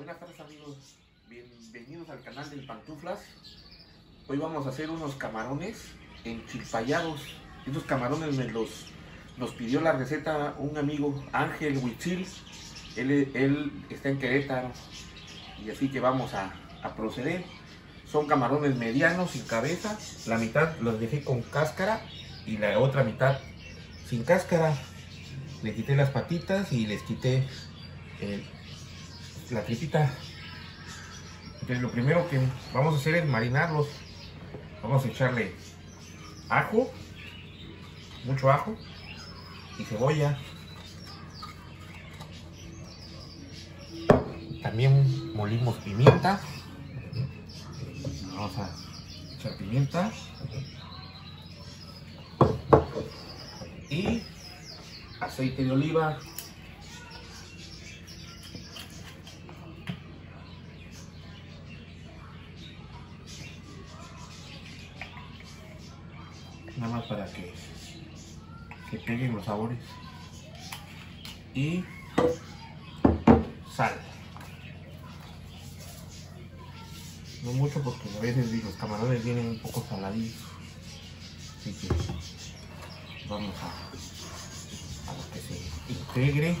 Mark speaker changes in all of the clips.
Speaker 1: Buenas tardes amigos, bienvenidos al canal del Pantuflas. Hoy vamos a hacer unos camarones enchilpayados. Estos camarones me los, los pidió la receta un amigo Ángel Huitzil. Él, él está en Querétaro y así que vamos a, a proceder. Son camarones medianos sin cabeza. La mitad los dejé con cáscara y la otra mitad sin cáscara. Le quité las patitas y les quité el, la tripita. Entonces lo primero que vamos a hacer es marinarlos. Vamos a echarle ajo, mucho ajo y cebolla. También molimos pimienta. Vamos a echar pimienta. Y aceite de oliva para que se peguen los sabores. Y sal. No mucho porque a veces los camarones vienen un poco saladillos así que vamos a, a que se integre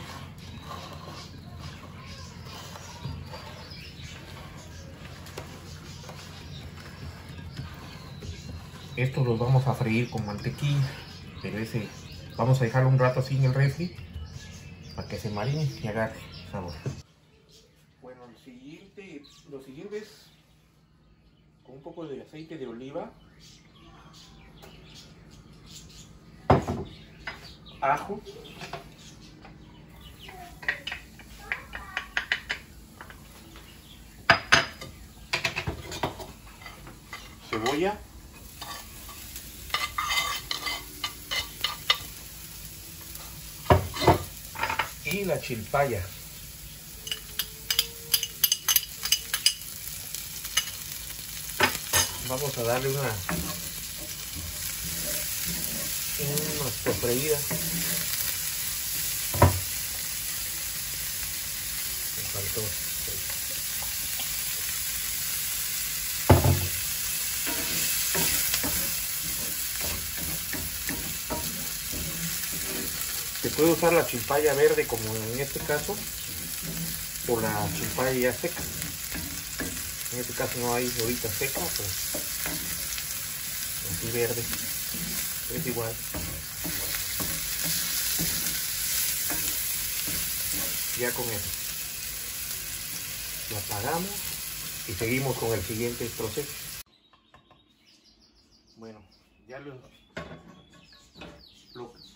Speaker 1: estos los vamos a freír con mantequilla pero ese vamos a dejarlo un rato así en el refri para que se marine y agarre sabor. Bueno el siguiente lo siguiente es con un poco de aceite de oliva ajo cebolla y la chilpaya. Vamos a darle una, una sofreída. Me faltó. Se puede usar la chimpaya verde como en este caso o la chimpaya ya seca. En este caso no hay ahorita seca, pues así verde. Es igual. Ya con eso. Lo apagamos y seguimos con el siguiente proceso. Bueno, ya lo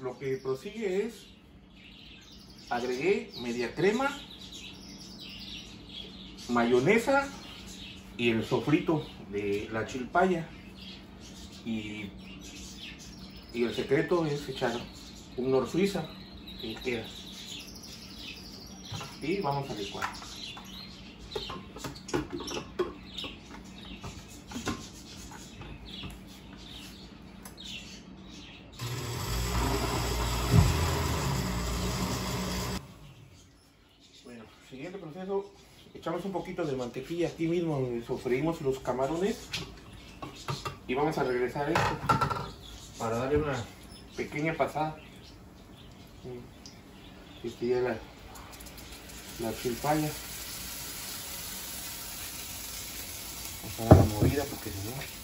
Speaker 1: lo, que prosigue es agregué media crema mayonesa y el sofrito de la chilpaya. Y, y el secreto es echar un nor suiza que queda. Y vamos a licuar proceso, echamos un poquito de mantequilla aquí mismo donde sofreímos los camarones y vamos a regresar esto para darle una pequeña pasada. Este ya la, la chilpaya. Vamos a dar la movida porque si no...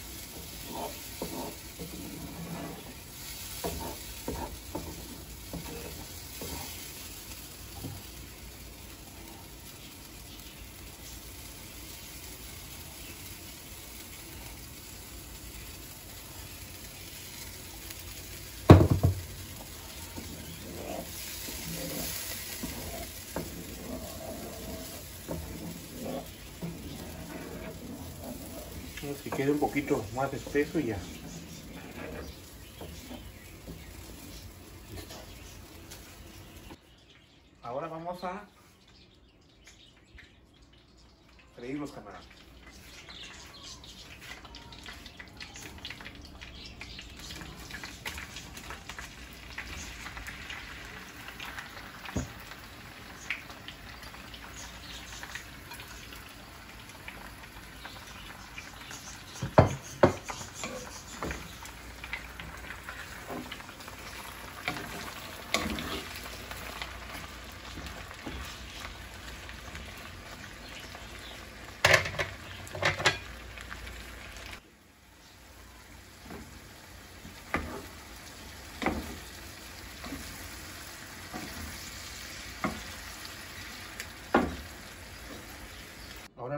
Speaker 1: que quede un poquito más espeso y ya. Listo. Ahora vamos a freír los camarones.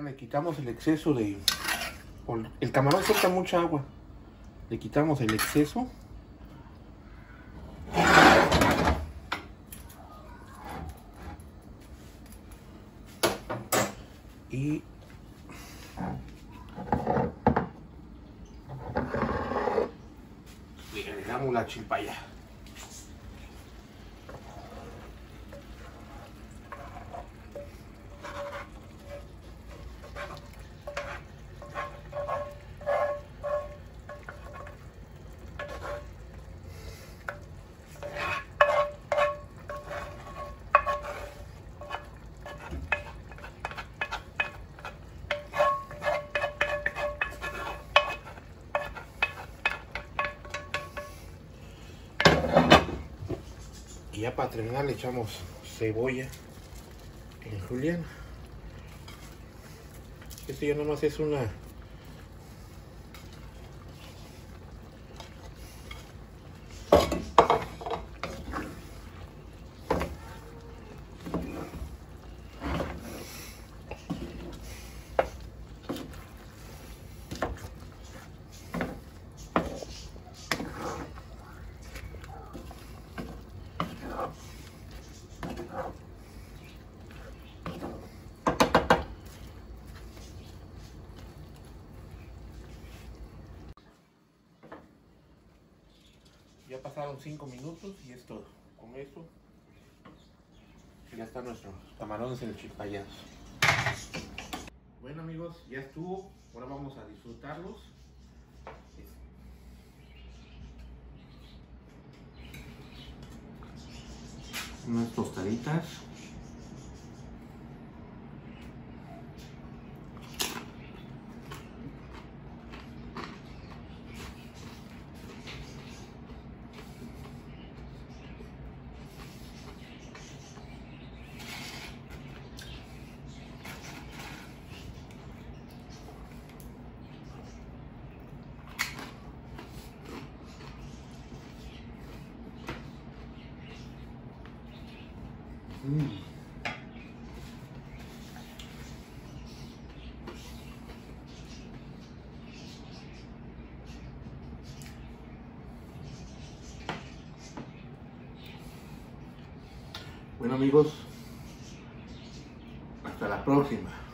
Speaker 1: Le quitamos el exceso de... El camarón suelta mucha agua. Le quitamos el exceso. Y le agregamos la chilpaya. Y ya para terminar le echamos cebolla en juliana. Esto ya nomás es una Ya pasaron 5 minutos y esto, con esto, ya camarones en el chilpayados. Bueno amigos, ya estuvo. Ahora vamos a disfrutarlos. Unas tostaditas. Bueno amigos, hasta la próxima.